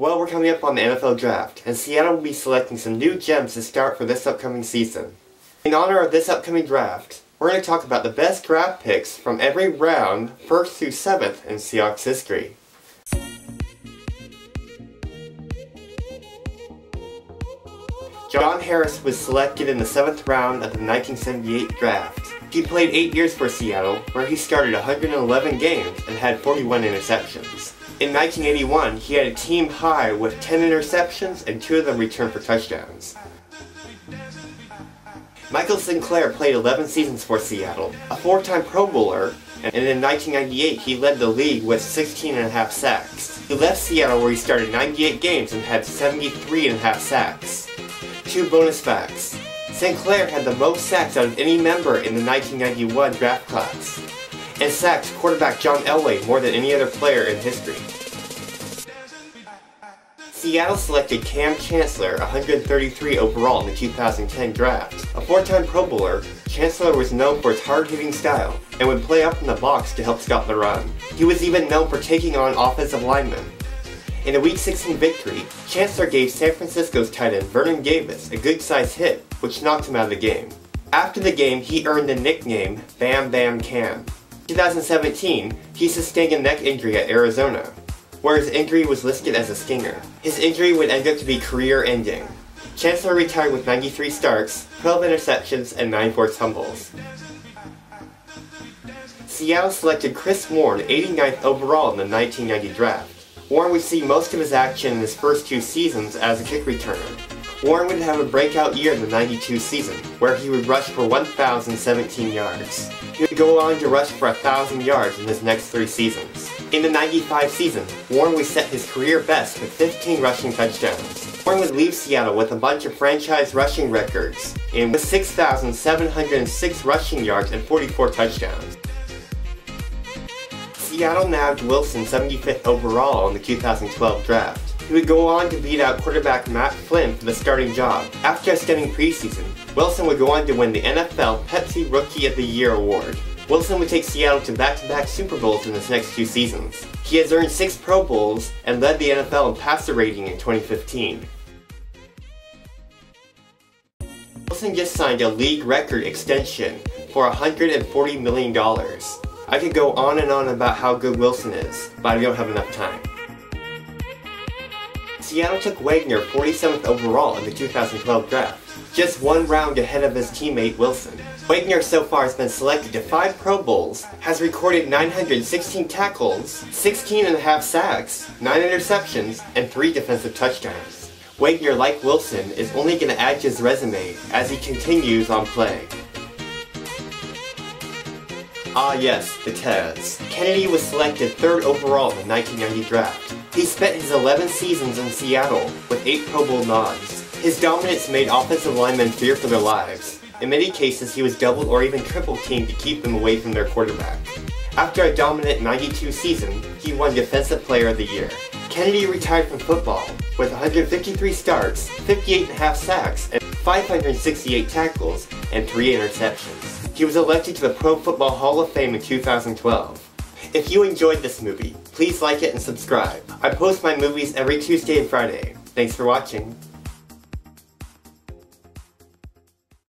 Well, we're coming up on the NFL Draft, and Seattle will be selecting some new gems to start for this upcoming season. In honor of this upcoming draft, we're going to talk about the best draft picks from every round, 1st through 7th, in Seahawks history. John Harris was selected in the 7th round of the 1978 draft. He played 8 years for Seattle, where he started 111 games and had 41 interceptions. In 1981, he had a team high with 10 interceptions and 2 of them returned for touchdowns. Michael Sinclair played 11 seasons for Seattle, a four-time Pro Bowler, and in 1998 he led the league with 16 and a half sacks. He left Seattle where he started 98 games and had 73 and a half sacks. Two bonus facts. Sinclair had the most sacks out of any member in the 1991 draft class, and sacked quarterback John Elway more than any other player in history. Seattle selected Kam Chancellor, 133 overall in the 2010 draft. A four-time Pro Bowler, Chancellor was known for his hard-hitting style and would play up in the box to help stop the run. He was even known for taking on offensive linemen. In a Week 16 victory, Chancellor gave San Francisco's tight end Vernon Davis a good-sized hit, which knocked him out of the game. After the game, he earned the nickname Bam Bam Kam. 2017, he sustained a neck injury at Arizona, where his injury was listed as a stinger. His injury would end up to be career-ending. Chancellor retired with 93 starts, 12 interceptions, and 9 forced fumbles. Seattle selected Chris Warren 89th overall in the 1990 draft. Warren would see most of his action in his first two seasons as a kick returner. Warren would have a breakout year in the 92 season, where he would rush for 1,017 yards. He would go on to rush for 1,000 yards in his next three seasons. In the 95 season, Warren would set his career best with 15 rushing touchdowns. Warren would leave Seattle with a bunch of franchise rushing records, in with 6,706 rushing yards and 44 touchdowns. Seattle nabbed Wilson 75th overall in the 2012 draft. He would go on to beat out quarterback Matt Flynn for the starting job. After a stunning preseason, Wilson would go on to win the NFL Pepsi Rookie of the Year award. Wilson would take Seattle to back-to-back -back Super Bowls in his next two seasons. He has earned six Pro Bowls and led the NFL in passer rating in 2015. Wilson just signed a league record extension for $140 million. I could go on and on about how good Wilson is, but I don't have enough time. Seattle took Wagner 47th overall in the 2012 draft, just one round ahead of his teammate Wilson. Wagner so far has been selected to 5 Pro Bowls, has recorded 916 tackles, 16 and a half sacks, 9 interceptions, and 3 defensive touchdowns. Wagner, like Wilson, is only going to add to his resume as he continues on play. Ah yes, the Tez. Kennedy was selected third overall in the 1990 draft. He spent his 11 seasons in Seattle with 8 Pro Bowl nods. His dominance made offensive linemen fear for their lives. In many cases, he was double or even triple teamed to keep them away from their quarterback. After a dominant 92 season, he won Defensive Player of the Year. Kennedy retired from football with 153 starts, 58 and a half sacks, and 568 tackles, and 3 interceptions. He was elected to the Pro Football Hall of Fame in 2012. If you enjoyed this movie, please like it and subscribe. I post my movies every Tuesday and Friday. Thanks for watching.